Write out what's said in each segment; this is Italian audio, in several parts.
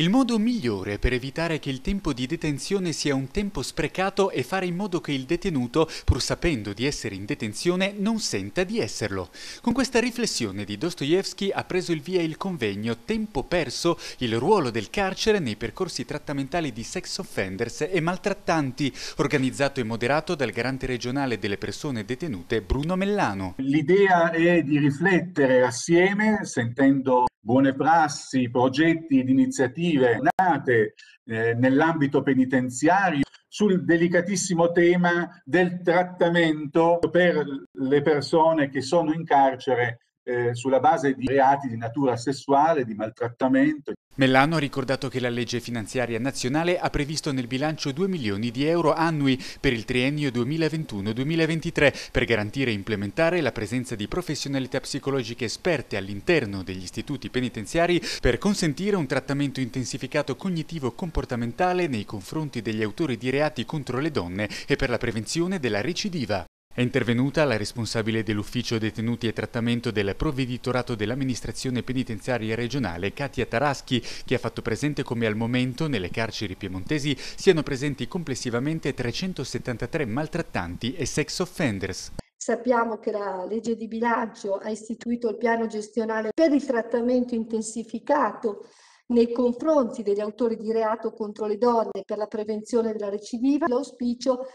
Il modo migliore per evitare che il tempo di detenzione sia un tempo sprecato è fare in modo che il detenuto, pur sapendo di essere in detenzione, non senta di esserlo. Con questa riflessione di Dostoevsky ha preso il via il convegno Tempo perso, il ruolo del carcere nei percorsi trattamentali di sex offenders e maltrattanti, organizzato e moderato dal garante regionale delle persone detenute Bruno Mellano. L'idea è di riflettere assieme, sentendo buone prassi, progetti ed iniziative nate eh, nell'ambito penitenziario sul delicatissimo tema del trattamento per le persone che sono in carcere eh, sulla base di reati di natura sessuale, di maltrattamento. Mellano ha ricordato che la legge finanziaria nazionale ha previsto nel bilancio 2 milioni di euro annui per il triennio 2021-2023 per garantire e implementare la presenza di professionalità psicologiche esperte all'interno degli istituti penitenziari per consentire un trattamento intensificato cognitivo-comportamentale nei confronti degli autori di reati contro le donne e per la prevenzione della recidiva. È intervenuta la responsabile dell'ufficio detenuti e trattamento del provveditorato dell'amministrazione penitenziaria regionale, Katia Taraschi, che ha fatto presente come al momento nelle carceri piemontesi siano presenti complessivamente 373 maltrattanti e sex offenders. Sappiamo che la legge di bilancio ha istituito il piano gestionale per il trattamento intensificato nei confronti degli autori di reato contro le donne per la prevenzione della recidiva. L'auspicio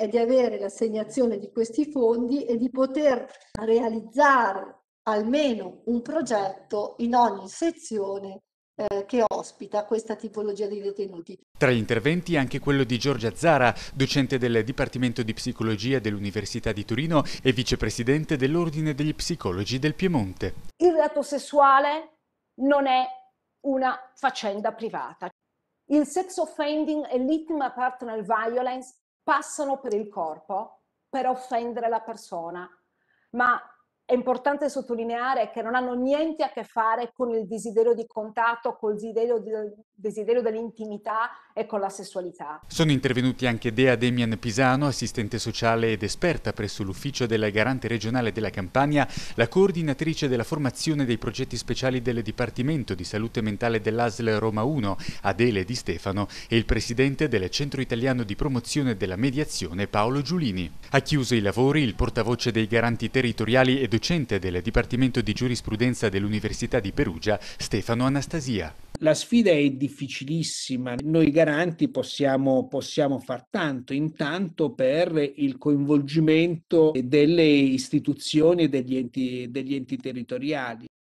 è di avere l'assegnazione di questi fondi e di poter realizzare almeno un progetto in ogni sezione eh, che ospita questa tipologia di detenuti. Tra gli interventi anche quello di Giorgia Zara, docente del Dipartimento di Psicologia dell'Università di Torino e vicepresidente dell'Ordine degli Psicologi del Piemonte. Il reato sessuale non è una faccenda privata. Il sex offending e l'intimate partner violence passano per il corpo per offendere la persona, ma è importante sottolineare che non hanno niente a che fare con il desiderio di contatto, col desiderio, di, desiderio dell'intimità e con la sessualità. Sono intervenuti anche Dea Demian Pisano, assistente sociale ed esperta presso l'ufficio del garante regionale della Campania, la coordinatrice della formazione dei progetti speciali del Dipartimento di Salute Mentale dell'ASL Roma 1, Adele Di Stefano, e il presidente del Centro Italiano di Promozione della Mediazione, Paolo Giulini. Ha chiuso i lavori il portavoce dei garanti territoriali ed docente del Dipartimento di Giurisprudenza dell'Università di Perugia, Stefano Anastasia. La sfida è difficilissima, noi garanti possiamo, possiamo far tanto, intanto per il coinvolgimento delle istituzioni e degli enti, degli enti territoriali.